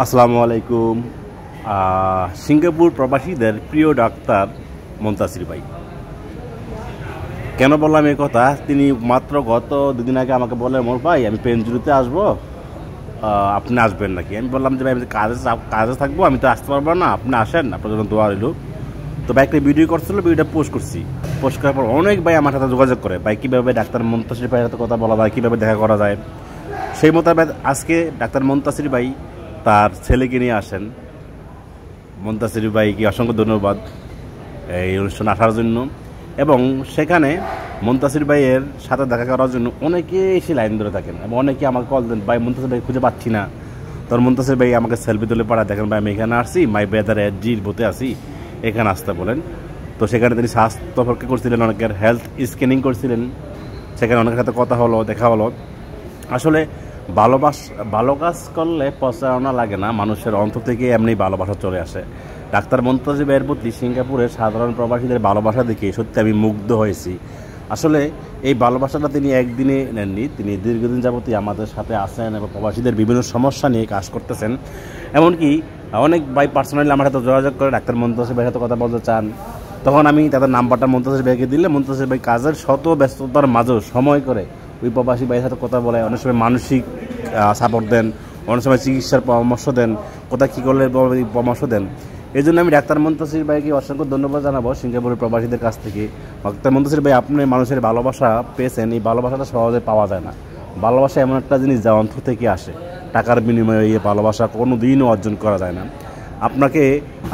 আসসালামু আলাইকুম। সিঙ্গাপুর প্রবাসীদের প্রিয় ডাক্তার মন্তাসির ভাই। কেন বললাম এই কথা? তিনি মাত্র গত দুদিন আগে আমাকে বললেন, মোর ভাই, আমি পেনজুরিতে আসব। আপনি আসবেন নাকি? আমি বললাম যে, ভাই, আমি কাজে কাজে থাকব, আমি তো আসতে পারব না, আপনি আসেন আপনার জন্য দোয়া রইল। তো ভাই একটা ভিডিও করছিল ভিডিওটা পোস্ট করছি। পোস্ট করার পর অনেক ভাই আমার সাথে যোগাযোগ করে, ভাই, কীভাবে ডাক্তার মন্তাসির ভাইয়ের সাথে কথা বলা যায়, কীভাবে দেখা করা যায়? সেই মোতাবেক আজকে ডাক্তার মন্তাসির ভাই তার ছেলেকে নিয়ে আসেন। মন্তাসির ভাইকে অসংখ্য ধন্যবাদ এই অনুষ্ঠান আসার জন্য। এবং সেখানে মন্তাসির ভাইয়ের সাথে দেখা করার জন্য অনেকে এসে লাইন ধরে থাকেন এবং অনেকে আমাকে কল দেন, ভাই, মন্তাসির ভাই খুঁজে পাচ্ছি না। তোর মন্তাসির ভাই আমাকে সেলফি তুলে পাড়া দেখেন ভাই, আমি এখানে আসছি মাই বেদার জির বোতে আসি এখানে আসতে বলেন। তো সেখানে তিনি স্বাস্থ্য পরীক্ষা করছিলেন, অনেকের হেলথ স্ক্যানিং করছিলেন। সেখানে অনেকের সাথে কথা হলো, দেখা হলো। আসলে ভালোবাস ভালো কাজ করলে প্রচারণা লাগে না, মানুষের অন্তর থেকে এমনি ভালোবাসা চলে আসে। ডাক্তার মন্তাজিব এর প্রতি সিঙ্গাপুরের সাধারণ প্রবাসীদের ভালোবাসা দেখে সত্যি আমি মুগ্ধ হয়েছি। আসলে এই ভালোবাসাটা তিনি একদিনে নেননি, তিনি দীর্ঘদিন যাবতই আমাদের সাথে আছেন এবং প্রবাসীদের বিভিন্ন সমস্যা নিয়ে কাজ করতেছেন। এমনকি অনেক ভাই পার্সোনালি আমার সাথে যোগাযোগ করে ডাক্তার মন্তাজিব ভাইয়ের সাথে কথা বলতে চান। তখন আমি তাদের নাম্বারটা মন্তাজির ভাইকে দিলে মন্তাজির ভাই কাজের শত ব্যস্ততার মাঝেও সময় করে ওই প্রবাসী ভাইয়ের সাথে কথা বলে, অনেক সময় মানসিক সাপোর্ট দেন, অনেক সময় চিকিৎসার পরামর্শ দেন, কোথায় কী করলে পরামর্শ দেন। এই জন্য আমি ডাক্তার মন্তাসির ভাইকে অসংখ্য ধন্যবাদ জানাব, সিঙ্গাপুরের প্রবাসীদের কাছ থেকে। ডাক্তার মন্তাসির ভাই, আপনি মানুষের ভালোবাসা পেয়েছেন, এই ভালোবাসাটা সহজে পাওয়া যায় না। ভালোবাসা এমন একটা জিনিস যা অন্তর থেকে আসে। টাকার বিনিময়ে এই ভালোবাসা কোনো দিনও অর্জন করা যায় না। আপনাকে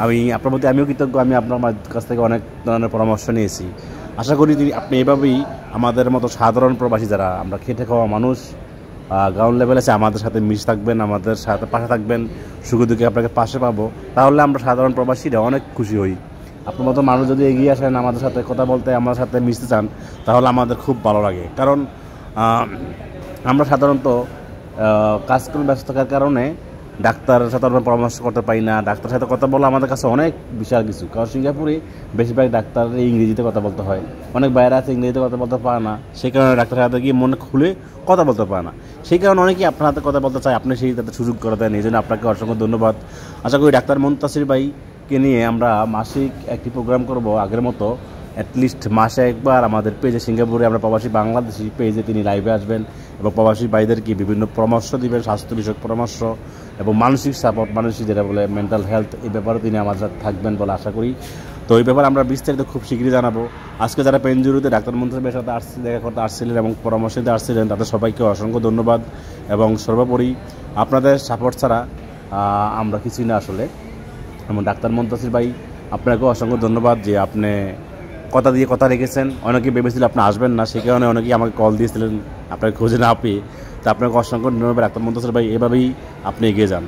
আমি, আপনার প্রতি আমিও কৃতজ্ঞ, আমি আপনার কাছ থেকে অনেক ধরনের পরামর্শ নিয়েছি। আশা করি তিনি- আপনি এভাবেই আমাদের মতো সাধারণ প্রবাসী যারা আমরা খেটে খাওয়া মানুষ গ্রাউন্ড লেভেলে আছে, আমাদের সাথে মিশ থাকবেন, আমাদের সাথে পাশে থাকবেন, সুখে দুঃখে আপনাকে পাশে পাবো, তাহলে আমরা সাধারণ প্রবাসীরা অনেক খুশি হই। আপনার মতো মানুষ যদি এগিয়ে আসেন, আমাদের সাথে কথা বলতে, আমাদের সাথে মিশতে চান, তাহলে আমাদের খুব ভালো লাগে। কারণ আমরা সাধারণত কাজকর্ম ব্যস্ত থাকার কারণে ডাক্তারের সাথে আমরা পরামর্শ করতে পারি না ডাক্তারের সাথে কথা বলা আমাদের কাছে অনেক বিশাল কিছু। কারণ সিঙ্গাপুরে বেশিরভাগ ডাক্তার ইংরেজিতে কথা বলতে হয়। অনেক বাইরে আছে ইংরেজিতে কথা বলতে পারে না। সেই কারণে ডাক্তারের সাথে গিয়ে মনে খুলে কথা বলতে পারে না। সেই কারণে অনেকেই আপনার হাতে কথা বলতে চায়, আপনি সেই তাদের সুযোগ করে দেন। এই জন্য আপনাকে অসংখ্য ধন্যবাদ। আশা করি ডাক্তার মন্তাসির ভাইকে নিয়ে আমরা মাসিক একটি প্রোগ্রাম করব আগের মতো। অ্যাটলিস্ট মাসে একবার আমাদের পেজে সিঙ্গাপুরে আমরা প্রবাসী বাংলাদেশি পেজে তিনি লাইভে আসবেন এবং প্রবাসী ভাইদেরকে বিভিন্ন পরামর্শ দিবেন, স্বাস্থ্য বিষয়ক পরামর্শ। এবং মানসিক সাপোর্ট মানসিক যেটা বলে মেন্টাল হেলথ এই ব্যাপারে তিনি আমাদের সাথে থাকবেন বলে আশা করি। তো এই ব্যাপারে আমরা বিস্তারিত খুব শীঘ্রই জানাব। আজকে যারা পেনজুরুতে ডাক্তার মন্ত্রীর সাথে আসছে, দেখা করতে আসছিলেন এবং পরামর্শ দিতে আসছিলেন, তাদের সবাইকে অসংখ্য ধন্যবাদ এবং সর্বোপরি আপনাদের সাপোর্ট ছাড়া আমরা কিছুই না আসলে। এবং ডাক্তার মন্তাসির ভাই, আপনাকেও অসংখ্য ধন্যবাদ যে আপনি কথা দিয়ে কথা রেখেছেন। অনেকে ভেবেছিল আপনি আসবেন না, সে কারণে অনেকেই আমাকে কল দিয়েছিলেন, আপনাকে খুঁজে না পেয়ে। তো আপনাকে অসংখ্য ধন্যবাদ। ডাক্তার মন্তাসির ভাই এভাবেই আপনি এগিয়ে যান।